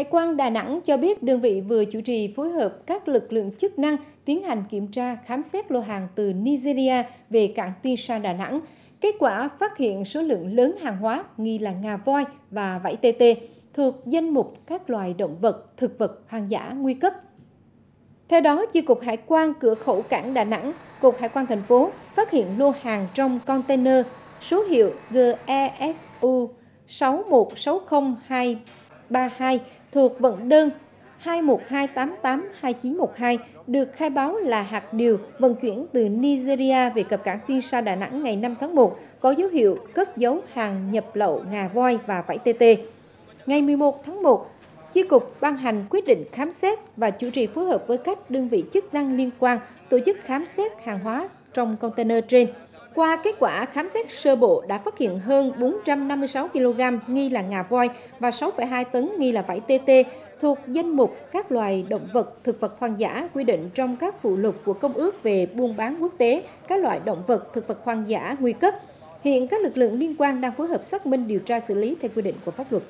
Hải quan Đà Nẵng cho biết đơn vị vừa chủ trì phối hợp các lực lượng chức năng tiến hành kiểm tra khám xét lô hàng từ Nigeria về cảng Tiên Sa Đà Nẵng. Kết quả phát hiện số lượng lớn hàng hóa nghi là ngà voi và vảy tê tê thuộc danh mục các loài động vật, thực vật hoang dã nguy cấp. Theo đó, Chi cục Hải quan cửa khẩu cảng Đà Nẵng, Cục Hải quan thành phố phát hiện lô hàng trong container số hiệu GESU 32 thuộc vận đơn 212882912 được khai báo là hạt điều vận chuyển từ Nigeria về cập cảng Tiên Sa Đà Nẵng ngày 5 tháng 1 có dấu hiệu cất giấu hàng nhập lậu ngà voi và vải TT. Ngày 11 tháng 1, Chi cục ban hành quyết định khám xét và chủ trì phối hợp với các đơn vị chức năng liên quan tổ chức khám xét hàng hóa trong container trên. Qua kết quả khám xét sơ bộ đã phát hiện hơn 456 kg nghi là ngà voi và 6,2 tấn nghi là vảy tê tê thuộc danh mục các loài động vật, thực vật hoang dã quy định trong các phụ lục của Công ước về buôn bán quốc tế các loại động vật, thực vật hoang dã nguy cấp. Hiện các lực lượng liên quan đang phối hợp xác minh điều tra xử lý theo quy định của pháp luật.